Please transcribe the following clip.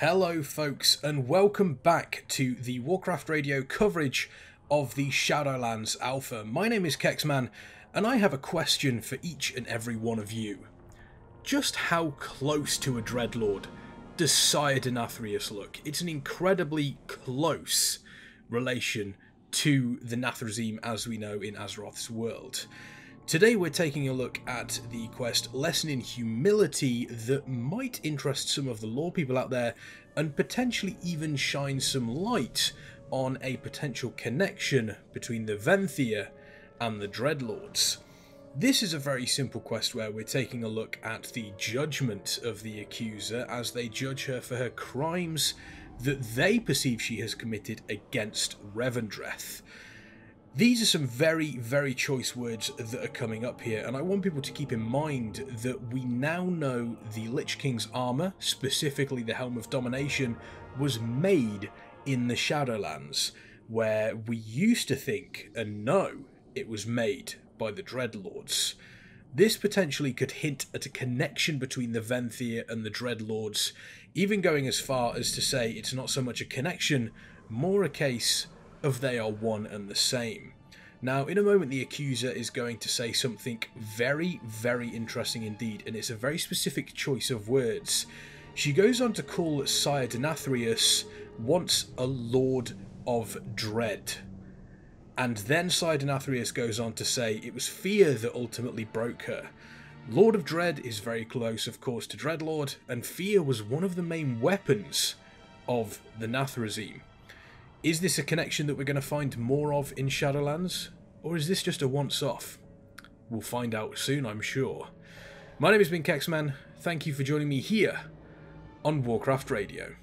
Hello, folks, and welcome back to the Warcraft Radio coverage of the Shadowlands Alpha. My name is Kexman, and I have a question for each and every one of you. Just how close to a Dreadlord does Sire look? It's an incredibly close relation to the Nathrezim as we know in Azeroth's world. Today we're taking a look at the quest Lesson in Humility that might interest some of the lore people out there and potentially even shine some light on a potential connection between the Venthyr and the Dreadlords. This is a very simple quest where we're taking a look at the judgment of the accuser as they judge her for her crimes that they perceive she has committed against Revendreth. These are some very, very choice words that are coming up here, and I want people to keep in mind that we now know the Lich King's armour, specifically the Helm of Domination, was made in the Shadowlands, where we used to think and know it was made by the Dreadlords. This potentially could hint at a connection between the Venthyr and the Dreadlords, even going as far as to say it's not so much a connection, more a case of they are one and the same. Now, in a moment, the accuser is going to say something very, very interesting indeed, and it's a very specific choice of words. She goes on to call Sire Denathrius once a Lord of Dread. And then Sire Denathrius goes on to say it was fear that ultimately broke her. Lord of Dread is very close, of course, to Dreadlord, and fear was one of the main weapons of the Nathrezim. Is this a connection that we're going to find more of in Shadowlands? Or is this just a once off? We'll find out soon, I'm sure. My name has been Kexman. Thank you for joining me here on Warcraft Radio.